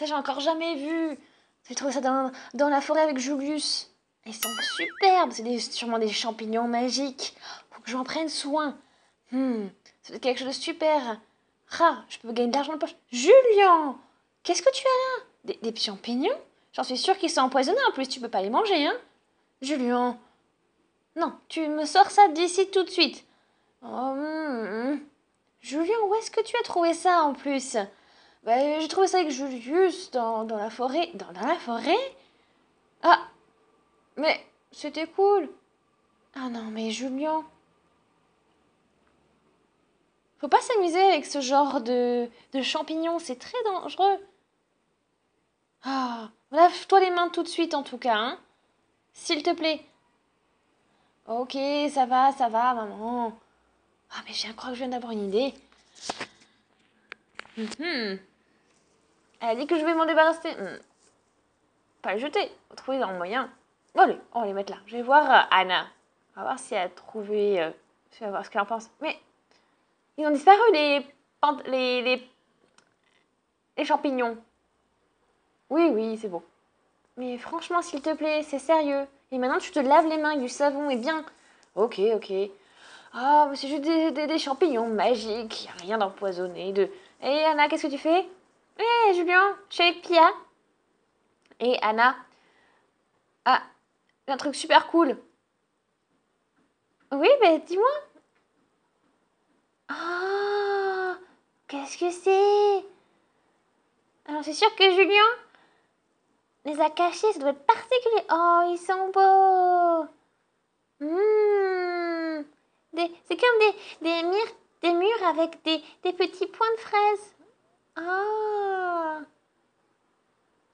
Ça, j'ai encore jamais vu. J'ai trouvé ça dans, dans la forêt avec Julius. Ils sont superbes. C'est sûrement des champignons magiques. Faut que j'en prenne soin. Hmm, c'est quelque chose de super. Ah, je peux gagner de l'argent de poche. Julien Qu'est-ce que tu as là? Des, des champignons? J'en suis sûre qu'ils sont empoisonnés en plus. Tu peux pas les manger, hein Julien Non, tu me sors ça d'ici tout de suite. Oh, hmm, hmm. Julien, où est-ce que tu as trouvé ça en plus? Bah, J'ai trouvé ça avec Julius dans, dans la forêt. Dans, dans la forêt Ah Mais c'était cool. Ah non, mais Julien. Faut pas s'amuser avec ce genre de, de champignons, c'est très dangereux. Ah, lave-toi les mains tout de suite en tout cas, hein. S'il te plaît. Ok, ça va, ça va, maman. Ah, mais j'ai crois que je viens d'avoir une idée. Mhm. Elle a dit que je vais m'en débarrasser. Hmm. Pas le jeter, trouver un moyen. Bon, allez, on va les mettre là. Je vais voir euh, Anna. On va voir si elle a trouvé. Euh, voir ce qu'elle en pense. Mais ils ont disparu les, les, les, les champignons. Oui, oui, c'est bon. Mais franchement, s'il te plaît, c'est sérieux. Et maintenant, tu te laves les mains avec du savon et bien. Ok, ok. Ah, mais c'est juste des, champignons magiques. Il a rien d'empoisonné. De... Hé, Anna, qu'est-ce que tu fais? Hé, Julien, je Pia. Et Anna. Ah, un truc super cool. Oui, ben dis-moi. Ah, qu'est-ce que c'est? Alors, c'est sûr que Julien les a cachés, ça doit être particulier. Oh, ils sont beaux. Mmh. C'est comme des, des, murs, avec des, des petits points de fraises. Oh.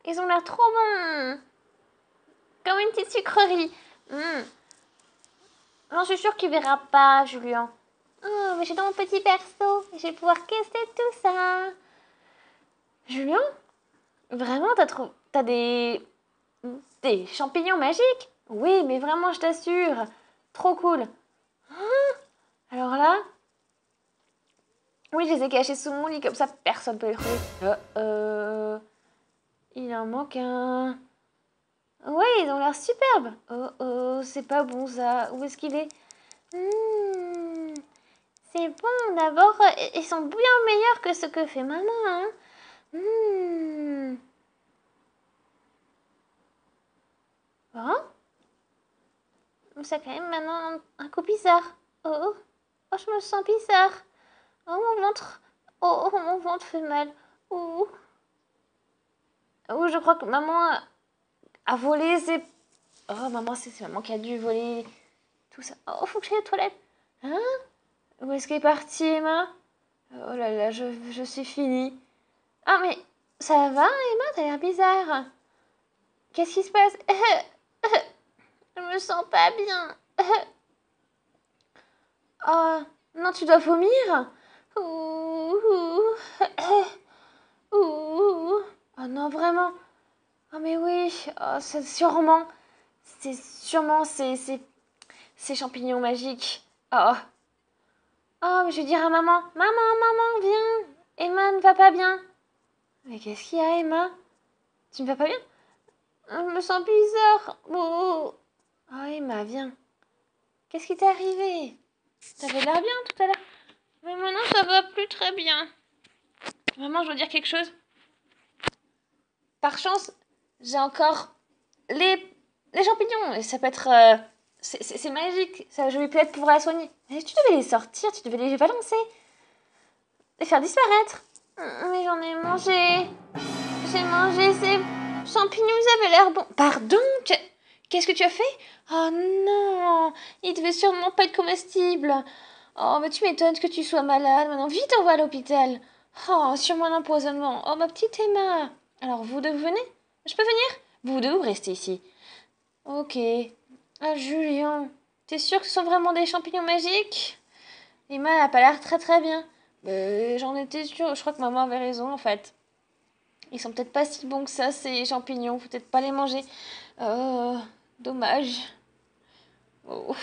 Ils ont l'air trop bons. Comme une petite sucrerie. Mmh. Non, je suis sûre qu'il verra pas, Julien. Oh, mais j'ai dans mon petit perso. Je vais pouvoir caster tout ça. Julien? Vraiment. T'as des... Des champignons magiques? Oui, mais vraiment, je t'assure. Trop cool. Hein? Alors là... Oui, je les ai cachés sous mon lit, comme ça personne peut les trouver. Euh, euh... Il en manque un... Ouais, ils ont l'air superbes. Oh oh, c'est pas bon ça. Où est-ce qu'il est, hmm, C'est bon, d'abord, ils sont bien meilleurs que ce que fait maman. Hein. Hmm. Bon. Ça quand même maintenant un coup bizarre. Oh, oh, oh, je me sens bizarre. Oh, mon ventre. Oh, oh mon ventre fait mal. Oh. Oh, je crois que maman a volé ses... Oh, maman, c'est maman qui a dû voler tout ça. Oh, faut que j'aille aux toilettes. Hein? Où est-ce qu'elle est partie, Emma? Oh là là, je, je suis finie. Ah, mais ça va, Emma? T'as l'air bizarre. Qu'est-ce qui se passe? Je me sens pas bien. Oh, non, tu dois vomir? Oh non, vraiment Oh mais oui, oh, c'est sûrement, c'est sûrement ces, ces, champignons magiques. Oh. Oh, mais je vais dire à maman, maman, maman, viens. Emma ne va pas bien. Mais qu'est-ce qu'il y a, Emma? Tu ne vas pas bien? Je me sens bizarre. Oh, oh Emma, viens. Qu'est-ce qui t'est arrivé? T'avais l'air bien tout à l'heure. Mais maintenant, ça va plus très bien. Maman, je veux dire quelque chose. Par chance, j'ai encore les, les champignons. Et ça peut être. Euh, c'est magique. Ça, je vais peut-être pouvoir la soigner. Mais tu devais les sortir, tu devais les balancer. Les faire disparaître. Mais j'en ai mangé. J'ai mangé ces champignons, ils avaient l'air bons. Pardon Qu'est-ce que tu as fait? Oh non Ils devaient sûrement pas être comestibles. Oh, mais tu m'étonnes que tu sois malade. Maintenant, vite, on va à l'hôpital. Oh, sûrement un empoisonnement. Oh, ma petite Emma. Alors, vous deux, venez? Je peux venir? Vous deux, vous restez ici. Ok. Ah, Julien, t'es sûr que ce sont vraiment des champignons magiques? Emma n'a pas l'air très très bien. Mais j'en étais sûre. Je crois que maman avait raison, en fait. Ils sont peut-être pas si bons que ça, ces champignons. Faut peut-être pas les manger. Euh, dommage. Oh.